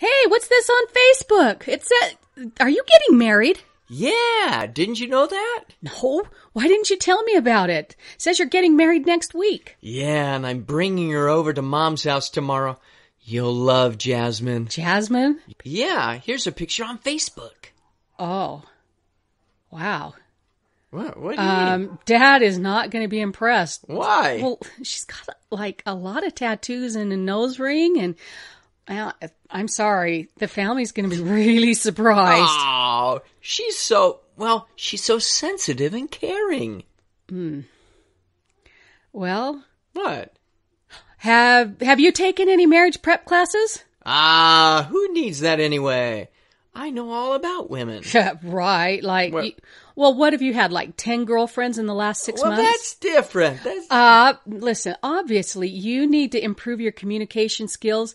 Hey, what's this on Facebook? It said, are you getting married? Yeah, didn't you know that? No. Why didn't you tell me about it? it says you're getting married next week. Yeah, and I'm bringing her over to mom's house tomorrow. You'll love Jasmine. Jasmine? Yeah, here's a picture on Facebook. Oh. Wow. What? What do you mean? Um, Dad is not going to be impressed. Why? Well, she's got like a lot of tattoos and a nose ring, and well, I'm sorry, the family's going to be really surprised. Oh, she's so well. She's so sensitive and caring. Hmm. Well, What? have have you taken any marriage prep classes? Ah, who needs that anyway? I know all about women. Yeah, right, like, What? you- well, what have you had? Like ten girlfriends in the last six well, months? that's different. That's Uh, listen, obviously you need to improve your communication skills.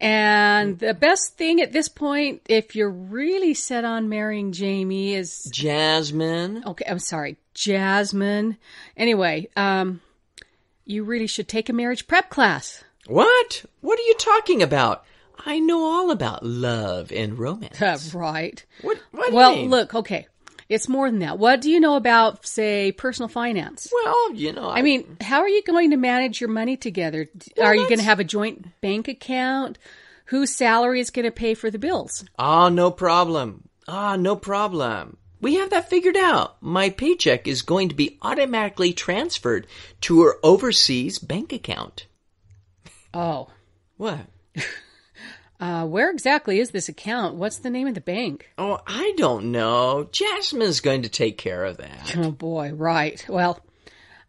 And the best thing at this point, if you're really set on marrying Jamie is, Jasmine. okay, I'm sorry, Jasmine. Anyway, um, you really should take a marriage prep class. What? What are you talking about? I know all about love and romance. Right. What? What? Well, look, okay. It's more than that. What do you know about, say, personal finance? Well, you know. I mean, how are you going to manage your money together? are you going to have a joint bank account? Whose salary is going to pay for the bills? Ah, no problem. Ah, no problem. We have that figured out. My paycheck is going to be automatically transferred to her overseas bank account. Oh, What? uh, where exactly is this account? What's the name of the bank? Oh, I don't know. Jasmine's going to take care of that. Oh boy, right. Well,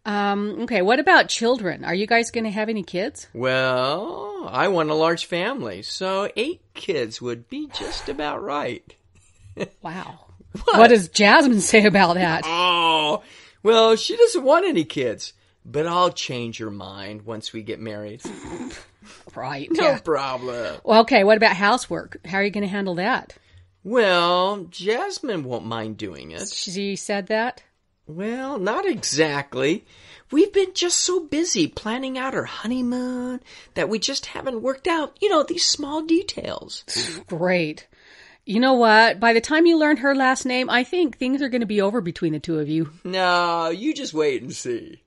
um, okay. What about children? Are you guys going to have any kids? Well, I want a large family, so eight kids would be just about right. Wow. What, does Jasmine say about that? Oh, well, she doesn't want any kids, but I'll change her mind once we get married. Right. No yeah. problem. Well, okay. What about housework? How are you going to handle that? Well, Jasmine won't mind doing it. She said that. Well, not exactly. We've been just so busy planning out our honeymoon that we just haven't worked out, you know, these small details. Great. You know what? By the time you learn her last name, I think things are going to be over between the two of you. No, you just wait and see.